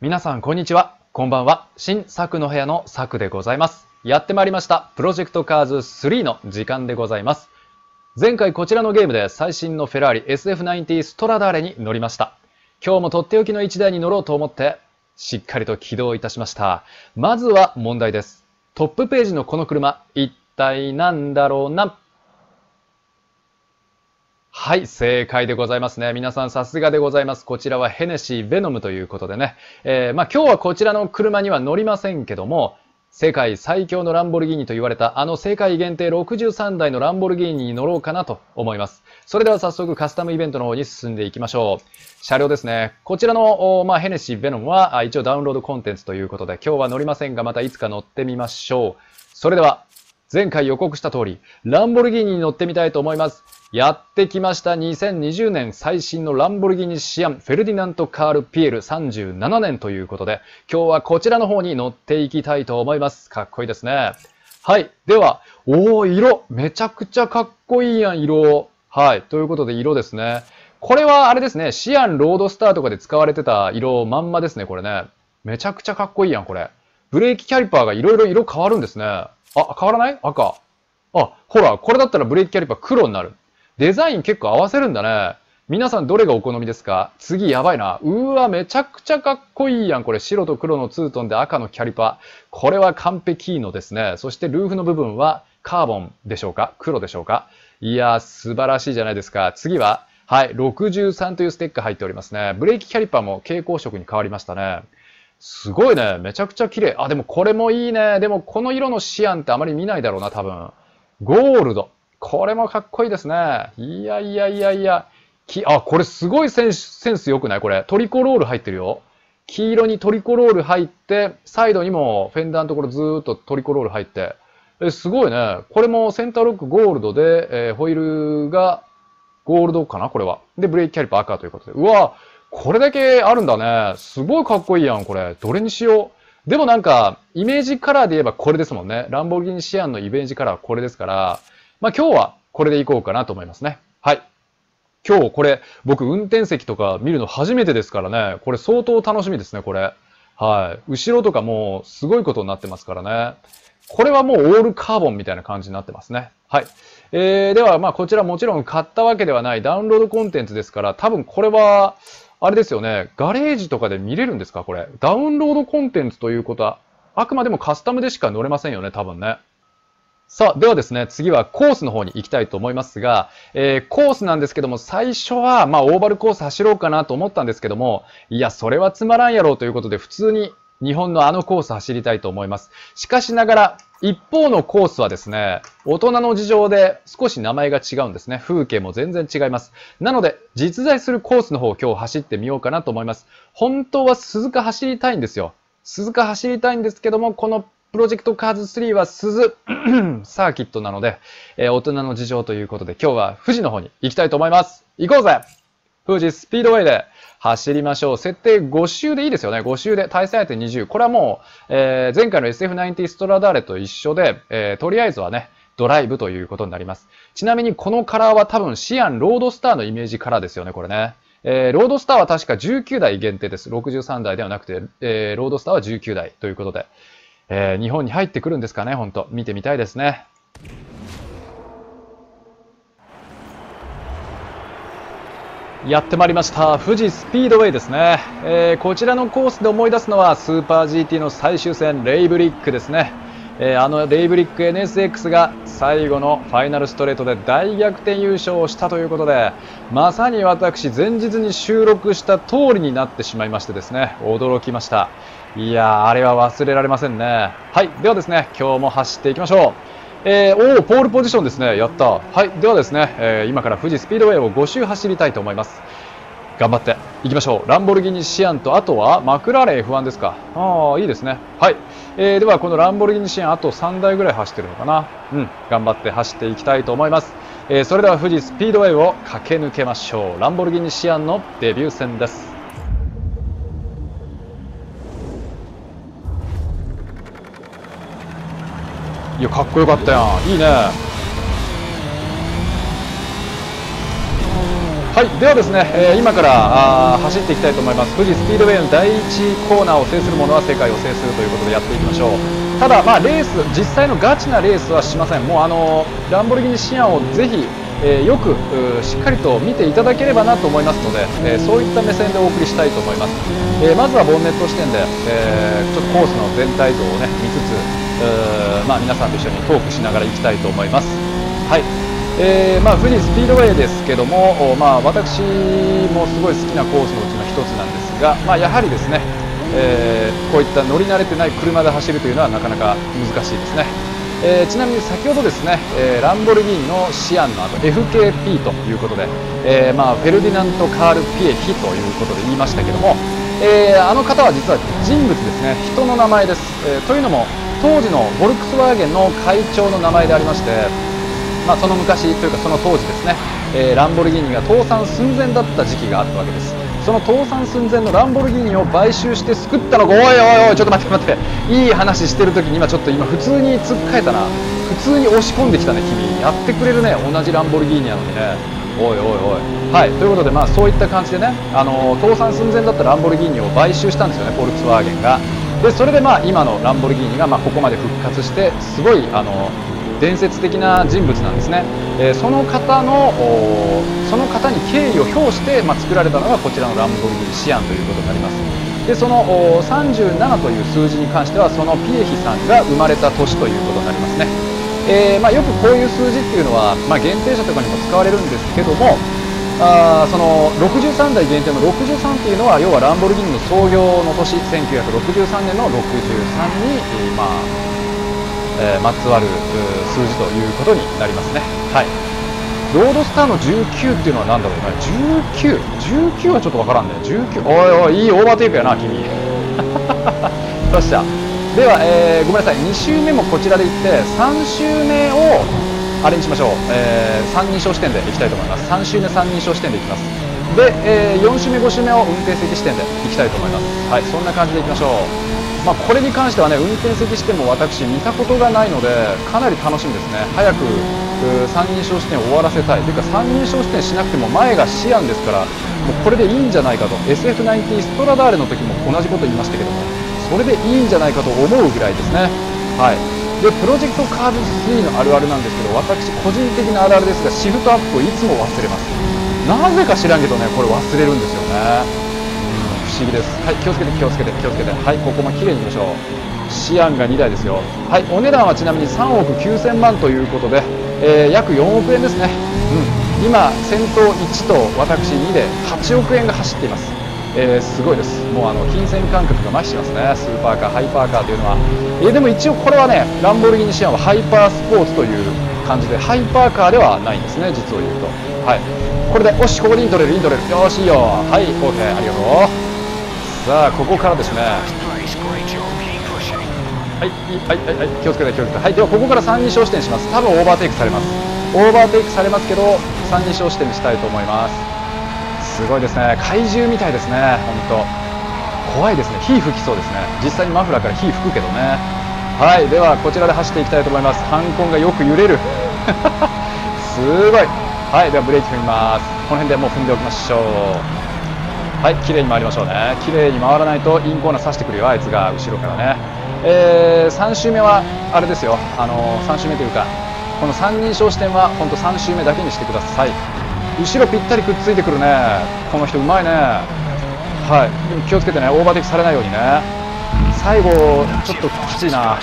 皆さん、こんにちは。こんばんは。新作の部屋の作でございます。やってまいりました。プロジェクトカーズ3の時間でございます。前回こちらのゲームで最新のフェラーリ SF90 ストラダーレに乗りました。今日もとっておきの1台に乗ろうと思って、しっかりと起動いたしました。まずは問題です。トップページのこの車、一体何だろうな？はい、正解でございますね。皆さんさすがでございます。こちらはヘネシー・ベノムということでね。えー、まあ今日はこちらの車には乗りませんけども、世界最強のランボルギーニと言われたあの世界限定63台のランボルギーニに乗ろうかなと思います。それでは早速カスタムイベントの方に進んでいきましょう。車両ですね。こちらの、まあ、ヘネシー・ベノムは一応ダウンロードコンテンツということで今日は乗りませんがまたいつか乗ってみましょう。それでは前回予告した通り、ランボルギーニに乗ってみたいと思います。やってきました2020年最新のランボルギーニシアンフェルディナント・カール・ピエル37年ということで、今日はこちらの方に乗っていきたいと思います。かっこいいですね。はい。では、おー、色。めちゃくちゃかっこいいやん、色。はい。ということで、色ですね。これはあれですね、シアンロードスターとかで使われてた色まんまですね、これね。めちゃくちゃかっこいいやん、これ。ブレーキキャリパーがいろいろ色変わるんですね。あ、変わらない？赤。あ、ほら、これだったらブレーキキャリパー黒になる。デザイン結構合わせるんだね。皆さんどれがお好みですか？次やばいな。うーわ、めちゃくちゃかっこいいやん。これ白と黒のツートンで赤のキャリパー。これは完璧いいのですね。そしてルーフの部分はカーボンでしょうか？黒でしょうか？いやー、素晴らしいじゃないですか。次は、はい、63というステッカー入っておりますね。ブレーキキャリパーも蛍光色に変わりましたね。すごいね。めちゃくちゃ綺麗。あ、でもこれもいいね。でもこの色のシアンってあまり見ないだろうな、多分。ゴールド。これもかっこいいですね。いやいやいやいや。きあ、これすごいセンス良くない？これ。トリコロール入ってるよ。黄色にトリコロール入って、サイドにもフェンダーのところずーっとトリコロール入って。え、すごいね。これもセンターロックゴールドで、えー、ホイールがゴールドかな？これは。で、ブレーキキャリパー赤ということで。うわこれだけあるんだね。すごいかっこいいやん、これ。どれにしよう。でもなんか、イメージカラーで言えばこれですもんね。ランボルギーニシアンのイメージカラーはこれですから、まあ今日はこれでいこうかなと思いますね。はい。今日これ、僕運転席とか見るの初めてですからね。これ相当楽しみですね、これ。はい。後ろとかもうすごいことになってますからね。これはもうオールカーボンみたいな感じになってますね。はい。えー、では、まあこちらもちろん買ったわけではないダウンロードコンテンツですから、多分これは、あれですよね。ガレージとかで見れるんですか？これ。ダウンロードコンテンツということは、あくまでもカスタムでしか乗れませんよね、多分ね。さあ、ではですね、次はコースの方に行きたいと思いますが、えー、コースなんですけども、最初は、まあ、オーバルコース走ろうかなと思ったんですけども、いや、それはつまらんやろうということで、普通に日本のあのコース走りたいと思います。しかしながら、一方のコースはですね、大人の事情で少し名前が違うんですね。風景も全然違います。なので、実在するコースの方を今日走ってみようかなと思います。本当は鈴鹿走りたいんですよ。鈴鹿走りたいんですけども、このプロジェクトカーズ3は鈴 サーキットなので、えー、大人の事情ということで、今日は富士の方に行きたいと思います。行こうぜ富士スピードウェイで走りましょう。設定5周でいいですよね。5周で対戦相手20。これはもう、えー、前回の SF90 ストラダーレと一緒で、えー、とりあえずはね、ドライブということになります。ちなみにこのカラーは多分シアンロードスターのイメージカラーですよね、これね。えー、ロードスターは確か19台限定です。63台ではなくて、えー、ロードスターは19台ということで、えー、日本に入ってくるんですかね、本当見てみたいですね。やってまいりました。富士スピードウェイですね。えー、こちらのコースで思い出すのはスーパー GT の最終戦、レイブリックですね。えー、あのレイブリック NSX が最後のファイナルストレートで大逆転優勝をしたということで、まさに私、前日に収録した通りになってしまいましてですね、驚きました。いや、あれは忘れられませんね。はい、ではですね、今日も走っていきましょう。えー、おー、ポールポジションですね。やった。はい。ではですね、えー、今から富士スピードウェイを5周走りたいと思います。頑張っていきましょう。ランボルギーニシアンと、あとはマクラーレン F1 ですか。ああ、いいですね。はい。えー、では、このランボルギーニシアン、あと3台ぐらい走ってるのかな。うん。頑張って走っていきたいと思います。えー、それでは富士スピードウェイを駆け抜けましょう。ランボルギーニシアンのデビュー戦です。いやかっこよかったやん。いいね。はい、ではですね、えー、今からあ走っていきたいと思います。富士スピードウェイの第1コーナーを制する者は世界を制するということでやっていきましょう。ただ、まあ、レース実際のガチなレースはしません。もうあのランボルギーニシアンをぜひえー、よくしっかりと見ていただければなと思いますので、えー、そういった目線でお送りしたいと思います、えー、まずはボンネット視点で、えちょっとコースの全体像を、ね、見つつ、まあ、皆さんと一緒にトークしながらいきたいと思います、はい。えーまあ、富士スピードウェイですけども、まあ、私もすごい好きなコースのうちの1つなんですが、まあ、やはりですね、えこういった乗り慣れてない車で走るというのはなかなか難しいですね。えー、ちなみに先ほどですね、えー、ランボルギーニのシアンの後 FKP ということで、え、まあ、フェルディナント・カール・ピエヒということで言いましたけども、えあの方は実は人物ですね。人の名前です、えというのも当時のボルクスワーゲンの会長の名前でありまして、まあ、その昔というかその当時ですね、えランボルギーニが倒産寸前だった時期があったわけです。その倒産寸前のランボルギーニを買収して救ったのがおいおいおいちょっと待って待って。いい話してる時に今ちょっと今普通に突っかえたな。普通に押し込んできたね君。やってくれるね同じランボルギーニなのにね。おいおいおい。はいということでまあそういった感じでねあの倒産寸前だったランボルギーニを買収したんですよねフォルクスワーゲンが。でそれでまあ今のランボルギーニがまあここまで復活してすごいあの伝説的な人物なんですね、えー、その方のその方に敬意を表して、まあ、作られたのがこちらのランボルギーニシアンということになります。でその37という数字に関してはそのピエヒさんが生まれた年ということになりますね、えー、まあ、よくこういう数字っていうのは、まあ、限定車とかにも使われるんですけどもあその63台限定の63っていうのは要はランボルギーニの創業の年1963年の63に、まあえー、まつわる数字ということになりますね。はい。ロードスターの19っていうのは何だろうね19、19はちょっとわからんね。19おいおいいいオーバーテイクやな君。よっしゃでは、えー、ごめんなさい。2周目もこちらで行って3周目をあれにしましょう、えー、3人称視点でいきたいと思います。3周目3人称視点でいきます。で、えー、4周目5周目を運転席視点でいきたいと思います。はいそんな感じでいきましょう。まあ、これに関してはね運転席しても私見たことがないのでかなり楽しみですね。早く3人称視点を終わらせたい。というか3人称視点しなくても前がシアンですからもうこれでいいんじゃないかと。SF90 ストラダーレの時も同じこと言いましたけども。それでいいんじゃないかと思うぐらいですね。はい。でプロジェクトカーブ3のあるあるなんですけど私個人的なあるあるですがシフトアップをいつも忘れます。なぜか知らんけどねこれ忘れるんですよね。不思議です。はい気をつけて気をつけて気をつけて。はいここも綺麗にいきましょう。シアンが2台ですよ。はいお値段はちなみに3億9000万ということで、えー、約4億円ですね。うん。今先頭1と私2で8億円が走っています。えー、すごいです、もうあの金銭感覚が麻痺しますね、スーパーカー、ハイパーカーというのは、えー、でも一応これはね、ランボルギーニシアンはハイパースポーツという感じで、ハイパーカーではないんですね、実を言うと。はい、これで、よし、ここでイン取れる、イン取れる、よし、いいよ、はい、OK、ありがとう。さあここからですね。はいはいはいはい。気をつけて気をつけて。はいではここから3人称視点します。多分オーバーテイクされます。オーバーテイクされますけど3人称視点にしたいと思います。すごいですね。怪獣みたいですね。本当。怖いですね。火吹きそうですね。実際にマフラーから火吹くけどね。はい。ではこちらで走っていきたいと思います。ハンコンがよく揺れる。すごい。はい。ではブレーキ踏みます。この辺でもう踏んでおきましょう。はい。綺麗に回りましょうね。綺麗に回らないとインコーナー刺してくるよ。あいつが後ろからね、えー、3周目はあれですよ。あのー、3周目というかこの3人称視点は本当3周目だけにしてください後ろぴったりくっついてくるね。この人うまいね。はい。気をつけてね。オーバーテイクされないようにね。最後ちょっときついな。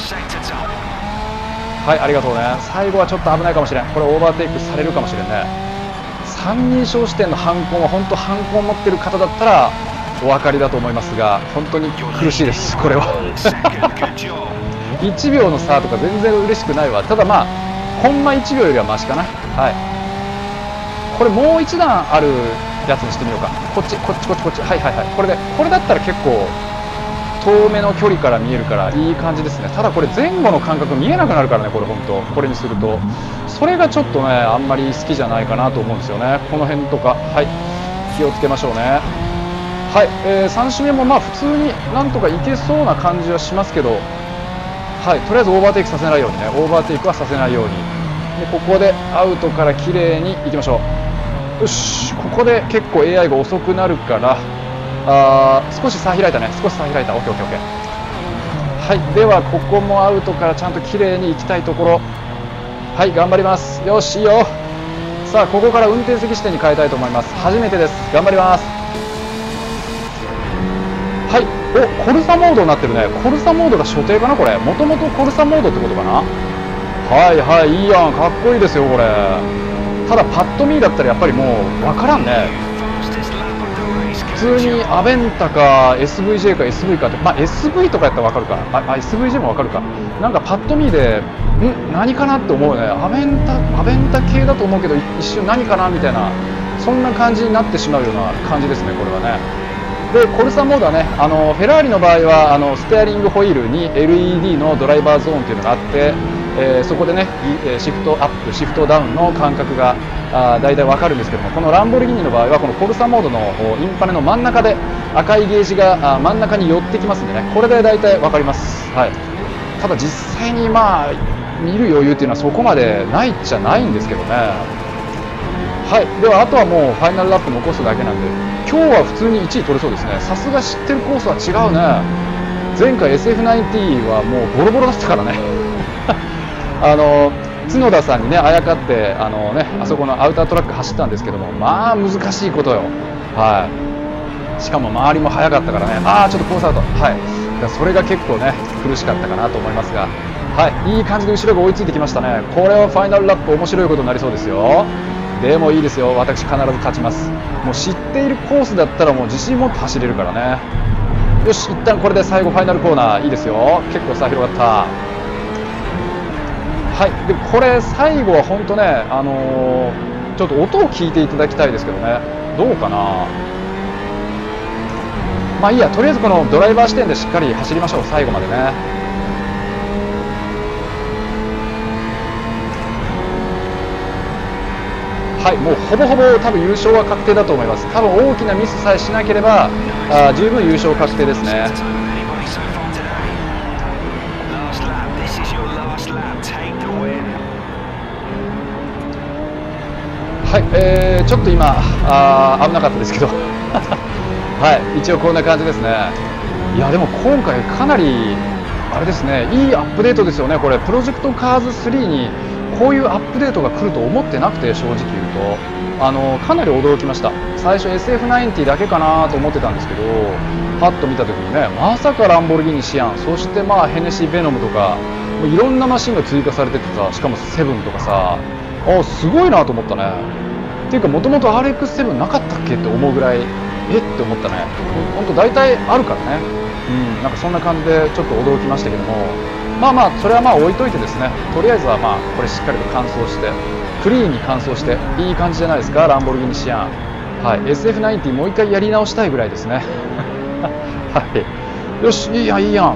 はいありがとうね。最後はちょっと危ないかもしれん。これオーバーテイクされるかもしれんね。三人称視点の犯行は本当犯行を持ってる方だったらお分かりだと思いますが本当に苦しいです。これは。1秒の差とか全然嬉しくないわ。ただまあほんま1秒よりはマシかな。はい。これもう一段あるやつにしてみようか。こっちこっちこっちこっち。はいはいはい。これでこれだったら結構遠めの距離から見えるからいい感じですね。ただこれ前後の感覚見えなくなるからねこれ本当。これにすると。それがちょっとねあんまり好きじゃないかなと思うんですよね。この辺とか。はい。気をつけましょうね。はい、えー、3周目もまあ普通になんとかいけそうな感じはしますけど。はい。とりあえずオーバーテイクさせないようにね。オーバーテイクはさせないように。でここでアウトから綺麗にいきましょう。よしここで結構 AI が遅くなるからあ少し差開いたね。少し差開いた。OKOKOK はいではここもアウトからちゃんと綺麗に行きたいところ。はい頑張ります。よしいいよ。さあここから運転席視点に変えたいと思います。初めてです。頑張ります。はいおコルサモードになってるね。コルサモードが所定かなこれ。もともとコルサモードってことかな？はいはいいいやん。かっこいいですよこれ。ただパッと見だったらやっぱりもう分からんね。普通にアベンタか SVJ か SV かって。まあ SV とかやったら分かるか。ああ SVJ も分かるか。なんかパッと見でん？何かなって思うね。アベンタアベンタ系だと思うけど一瞬何かなみたいなそんな感じになってしまうような感じですねこれはね。でコルサモードはねあのフェラーリの場合はあのステアリングホイールに LED のドライバーゾーンというのがあってえー、そこでねシフトアップシフトダウンの感覚があ大体わかるんですけどもこのランボルギーニの場合はこのコルサモードのインパネの真ん中で赤いゲージが真ん中に寄ってきますんでねこれで大体わかります、はい、ただ実際にまあ見る余裕っていうのはそこまでないっちゃないんですけどね。はい。ではあとはもうファイナルラップ残すだけなんで今日は普通に1位取れそうですね。さすが知ってるコースは違うね。前回 SF90 はもうボロボロだったからね。あの角田さんにねあやかってあの、ね、あそこのアウタートラック走ったんですけどもまあ難しいことよ、はい、しかも周りも速かったからね。ああちょっとコースアウト、はい、だそれが結構ね苦しかったかなと思いますが、はい、いい感じで後ろが追いついてきましたね。これはファイナルラップ面白いことになりそうですよ。でもいいですよ。私必ず勝ちます。もう知っているコースだったらもう自信持って走れるからね。よし一旦これで最後ファイナルコーナーいいですよ。結構差広がった。はい。でこれ最後は本当ねあのー、ちょっと音を聞いていただきたいですけどね。どうかな？まあいいやとりあえずこのドライバー視点でしっかり走りましょう。最後までね。はい。もうほぼほぼ多分優勝は確定だと思います。多分大きなミスさえしなければあ十分優勝確定ですね。はい、えー、ちょっと今あ危なかったですけど。はい一応こんな感じですね。いやでも今回かなりあれですねいいアップデートですよねこれ。プロジェクトカーズ3にこういうアップデートが来ると思ってなくて正直言うと。あのかなり驚きました。最初 SF90 だけかなと思ってたんですけどパッと見た時にねまさかランボルギーニシアンそしてまあヘネシー・ベノムとかもういろんなマシンが追加されててさしかもセブンとかさあすごいなと思ったね。ていうかもともと RX7 なかったっけって思うぐらいえっ？て思ったね。本当大体あるからね。うん。なんかそんな感じでちょっと驚きましたけども。まあまあそれはまあ置いといてですね。とりあえずはまあこれしっかりと乾燥してクリーンに乾燥していい感じじゃないですか？ランボルギーニシアン。はい。SF90 もう一回やり直したいぐらいですね。はい。よしいいやいいやん。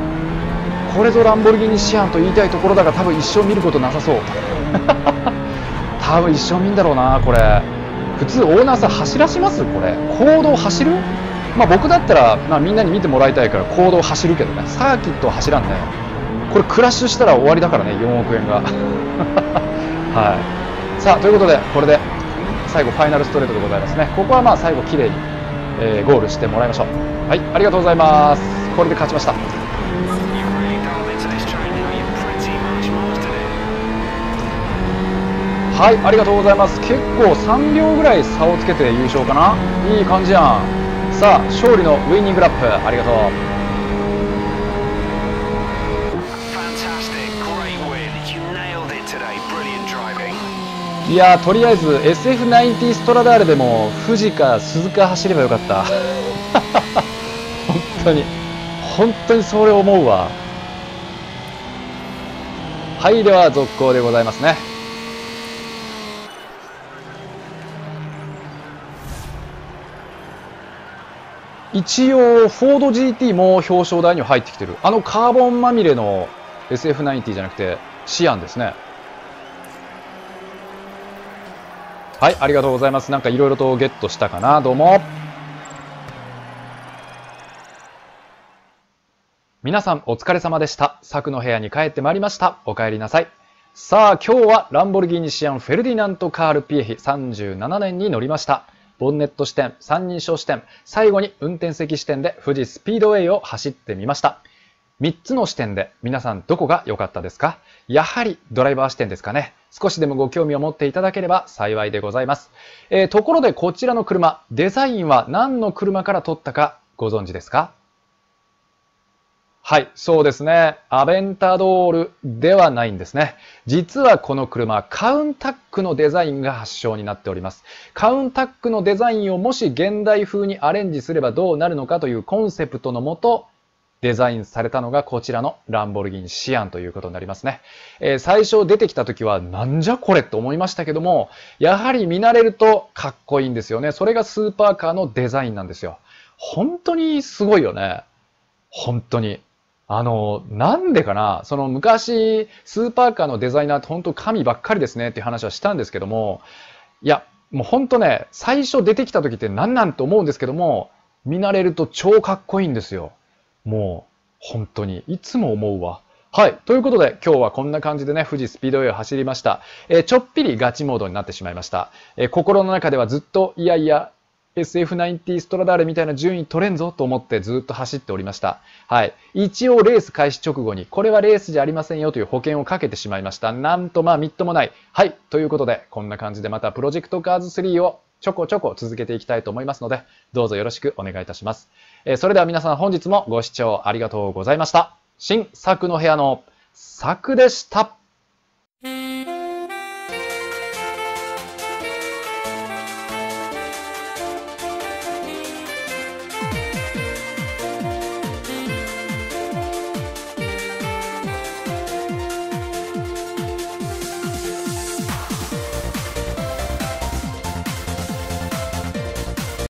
これぞランボルギーニシアンと言いたいところだが多分一生見ることなさそう。多分一生見んだろうなこれ。普通オーナーさん走らします？これ。公道走る？まあ僕だったら、まあ、みんなに見てもらいたいから公道走るけどね。サーキット走らんね。これクラッシュしたら終わりだからね。4億円が。はい。さあということでこれで最後ファイナルストレートでございますね。ここはまあ最後綺麗に、えー、ゴールしてもらいましょう。はいありがとうございます。これで勝ちました。はいありがとうございます。結構3秒ぐらい差をつけて優勝かな。いい感じやん。さあ勝利のウイニングラップありがとう。いやとりあえず SF90 ストラダーレでも富士か鈴鹿走ればよかった。本当に。本当にそれ思うわ。はいでは続行でございますね一応、フォード GT も表彰台に入ってきてる。あのカーボンまみれの SF90 じゃなくて、シアンですね。はい、ありがとうございます。なんかいろいろとゲットしたかな。どうも。皆さんお疲れ様でした。柵の部屋に帰ってまいりました。お帰りなさい。さあ、今日はランボルギーニシアンフェルディナント・カール・ピエヒ37年に乗りました。ボンネット視点、三人称視点、最後に運転席視点で富士スピードウェイを走ってみました。3つの視点で皆さんどこが良かったですか？やはりドライバー視点ですかね。少しでもご興味を持っていただければ幸いでございます。えー、ところでこちらの車、デザインは何の車から撮ったかご存知ですか？はい、そうですね。アベンタドールではないんですね。実はこの車、カウンタックのデザインが発祥になっております。カウンタックのデザインをもし現代風にアレンジすればどうなるのかというコンセプトのもと、デザインされたのがこちらのランボルギーニシアンということになりますね。えー、最初出てきた時はなんじゃこれって思いましたけども、やはり見慣れるとかっこいいんですよね。それがスーパーカーのデザインなんですよ。本当にすごいよね。本当に。あの、なんでかな、その昔、スーパーカーのデザイナーって本当神ばっかりですねっていう話はしたんですけども、いや、もう本当ね、最初出てきた時って何なんと思うんですけども、見慣れると超かっこいいんですよ。もう、本当に、いつも思うわ。はい。ということで、今日はこんな感じでね、富士スピードウェイを走りました。えー、ちょっぴりガチモードになってしまいました。えー、心の中ではずっと、いやいや、SF90 ストラダーレみたいな順位取れんぞと思ってずっと走っておりました。はい。一応レース開始直後に、これはレースじゃありませんよという保険をかけてしまいました。なんとまあみっともない。はい。ということで、こんな感じでまたプロジェクトカーズ3をちょこちょこ続けていきたいと思いますので、どうぞよろしくお願いいたします。えー、それでは皆さん本日もご視聴ありがとうございました。新作の部屋の作でした。